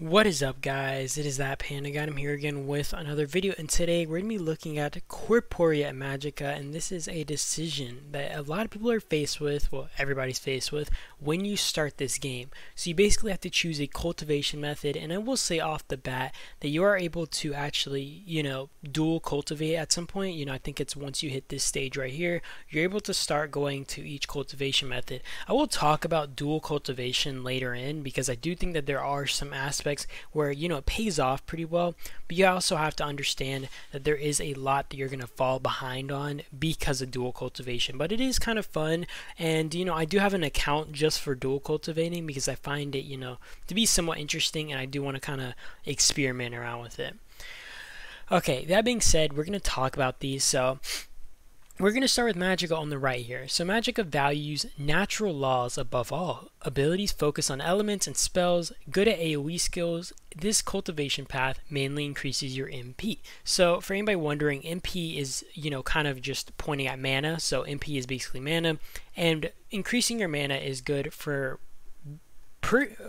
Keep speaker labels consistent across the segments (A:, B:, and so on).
A: What is up guys, it is that Panda Guy, I'm here again with another video and today we're going to be looking at Corporia Magicka and this is a decision that a lot of people are faced with, well everybody's faced with, when you start this game. So you basically have to choose a cultivation method and I will say off the bat that you are able to actually, you know, dual cultivate at some point. You know, I think it's once you hit this stage right here, you're able to start going to each cultivation method. I will talk about dual cultivation later in because I do think that there are some aspects aspects where you know it pays off pretty well but you also have to understand that there is a lot that you're going to fall behind on because of dual cultivation but it is kind of fun. And you know I do have an account just for dual cultivating because I find it you know to be somewhat interesting and I do want to kind of experiment around with it. Okay that being said we're going to talk about these so we're going to start with Magicka on the right here. So Magicka values natural laws above all. Abilities focus on elements and spells, good at AoE skills. This cultivation path mainly increases your MP. So for anybody wondering, MP is, you know, kind of just pointing at mana. So MP is basically mana. And increasing your mana is good for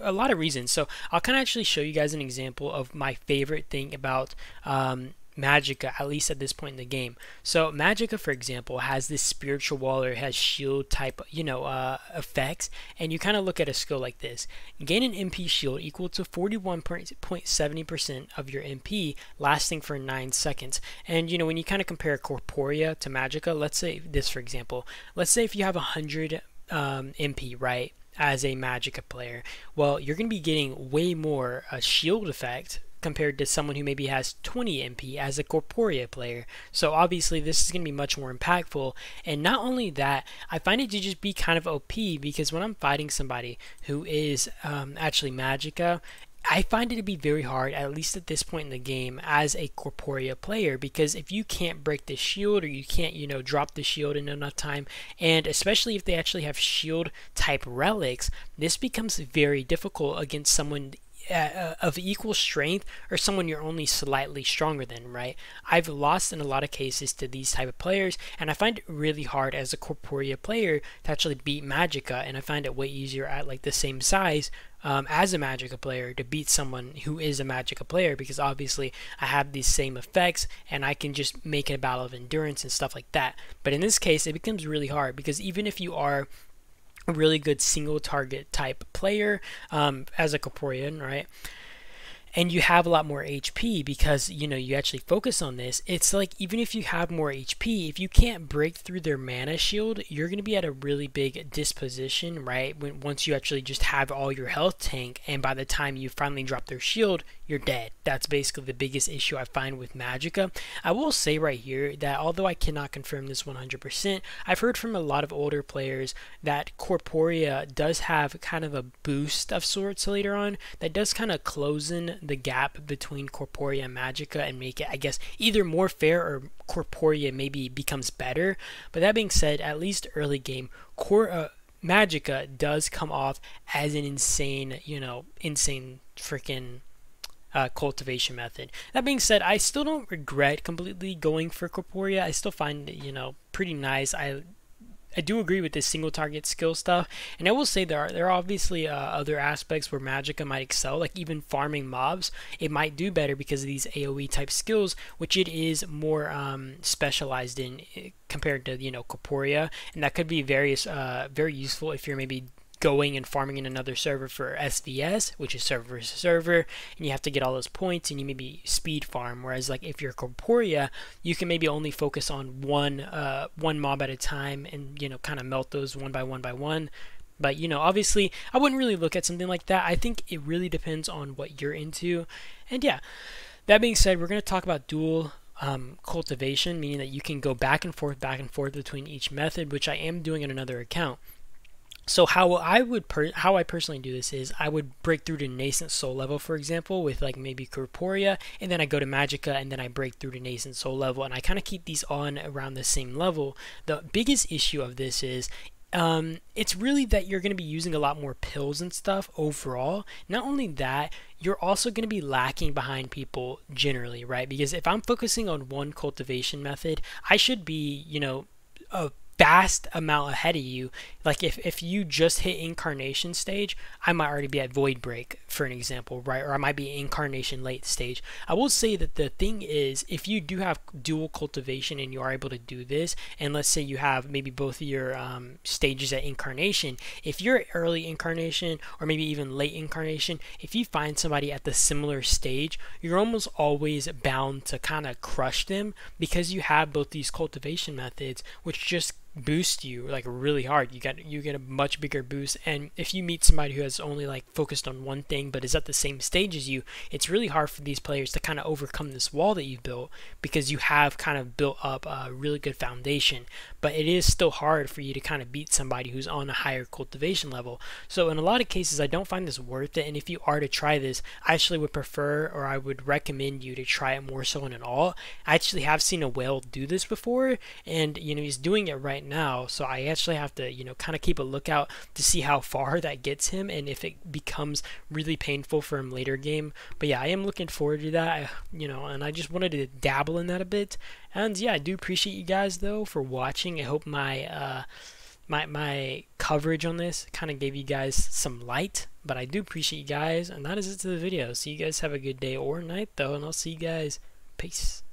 A: a lot of reasons. So I'll kind of actually show you guys an example of my favorite thing about um, Magicka, at least at this point in the game. So Magicka, for example, has this spiritual wall or has shield type, you know, uh, effects, and you kind of look at a skill like this. Gain an MP shield equal to 41.70% of your MP, lasting for 9 seconds. And, you know, when you kind of compare Corporia to Magicka, let's say this, for example. Let's say if you have 100 um, MP, right? as a Magicka player, well, you're going to be getting way more a shield effect compared to someone who maybe has 20 MP as a Corporia player. So obviously this is going to be much more impactful. And not only that, I find it to just be kind of OP because when I'm fighting somebody who is um, actually Magicka, I find it to be very hard, at least at this point in the game, as a Corporia player, because if you can't break the shield or you can't, you know, drop the shield in enough time, and especially if they actually have shield type relics, this becomes very difficult against someone uh, of equal strength or someone you're only slightly stronger than, right? I've lost in a lot of cases to these type of players, and I find it really hard as a Corporia player to actually beat Magicka, and I find it way easier at like the same size um, as a Magicka player to beat someone who is a Magicka player because obviously I have these same effects and I can just make it a battle of endurance and stuff like that. But in this case, it becomes really hard because even if you are really good single target type player um, as a Corporean, right? And you have a lot more HP because you know you actually focus on this it's like even if you have more HP if you can't break through their mana shield you're going to be at a really big disposition right? When once you actually just have all your health tank and by the time you finally drop their shield you're dead. That's basically the biggest issue I find with Magicka. I will say right here that although I cannot confirm this 100% I've heard from a lot of older players that Corporia does have kind of a boost of sorts later on that does kind of close in the gap between Corporia and Magicka and make it, I guess, either more fair or Corporia maybe becomes better. But that being said, at least early game, Cor- uh, Magicka does come off as an insane, you know, insane freaking uh, cultivation method. That being said, I still don't regret completely going for Corporia. I still find it, you know, pretty nice. I I do agree with this single target skill stuff, and I will say there are there are obviously uh, other aspects where Magicka might excel, like even farming mobs. It might do better because of these AOE type skills, which it is more um, specialized in eh, compared to you know Corporia, and that could be various uh, very useful if you're maybe going and farming in another server for SVS, which is server versus server, and you have to get all those points and you maybe speed farm. Whereas like if you're Corporia, you can maybe only focus on one uh, one mob at a time and you know kind of melt those one by one by one. But you know, obviously, I wouldn't really look at something like that. I think it really depends on what you're into. And yeah, that being said, we're going to talk about dual um, cultivation, meaning that you can go back and forth, back and forth between each method, which I am doing in another account. So how I would how I personally do this is I would break through to nascent soul level, for example, with like maybe Corporia, and then I go to Magicka, and then I break through to nascent soul level, and I kind of keep these on around the same level. The biggest issue of this is um, it's really that you're going to be using a lot more pills and stuff overall. Not only that, you're also going to be lacking behind people generally, right? Because if I'm focusing on one cultivation method, I should be, you know, a vast amount ahead of you. Like if, if you just hit incarnation stage, I might already be at void break, for an example, right? Or I might be incarnation late stage. I will say that the thing is, if you do have dual cultivation and you are able to do this, and let's say you have maybe both of your um, stages at incarnation, if you're early incarnation or maybe even late incarnation, if you find somebody at the similar stage, you're almost always bound to kind of crush them because you have both these cultivation methods, which just boost you like really hard you get you get a much bigger boost. And if you meet somebody who has only like focused on one thing but is at the same stage as you it's really hard for these players to kind of overcome this wall that you've built because you have kind of built up a really good foundation. But it is still hard for you to kind of beat somebody who's on a higher cultivation level. So in a lot of cases I don't find this worth it. And if you are to try this I actually would prefer or I would recommend you to try it more so in an all I actually have seen a whale do this before and you know he's doing it right now, so I actually have to, you know, kind of keep a lookout to see how far that gets him and if it becomes really painful for him later game. But yeah, I am looking forward to that, you know, and I just wanted to dabble in that a bit. And yeah, I do appreciate you guys though for watching. I hope my uh my my coverage on this kind of gave you guys some light but i do appreciate you guys and that is it to the video so you guys have a good day or night though and i'll see you guys peace